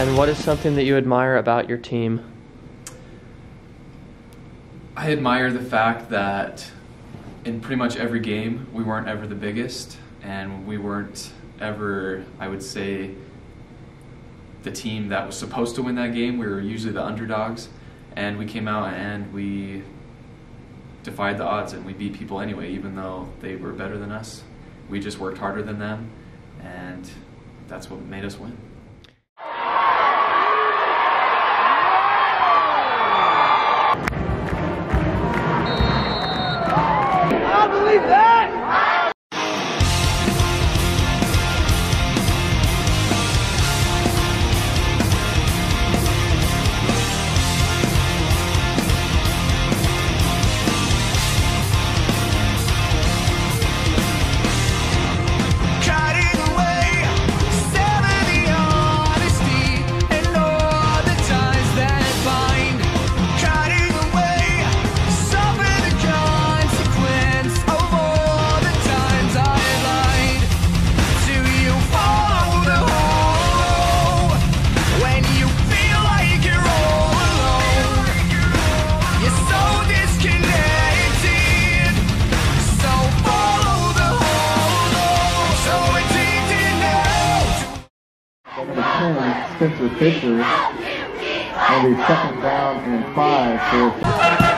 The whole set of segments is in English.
And what is something that you admire about your team? I admire the fact that in pretty much every game we weren't ever the biggest and we weren't ever, I would say, the team that was supposed to win that game. We were usually the underdogs and we came out and we defied the odds and we beat people anyway, even though they were better than us. We just worked harder than them and that's what made us win. 好 Spencer Fisher. On the second down and five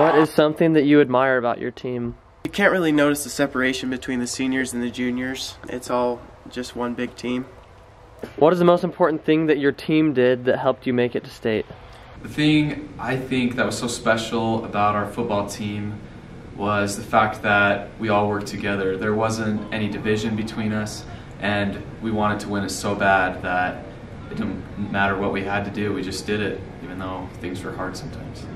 What is something that you admire about your team? You can't really notice the separation between the seniors and the juniors. It's all just one big team. What is the most important thing that your team did that helped you make it to state? The thing I think that was so special about our football team was the fact that we all worked together. There wasn't any division between us, and we wanted to win it so bad that it didn't matter what we had to do, we just did it, even though things were hard sometimes.